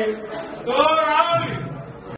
Alright.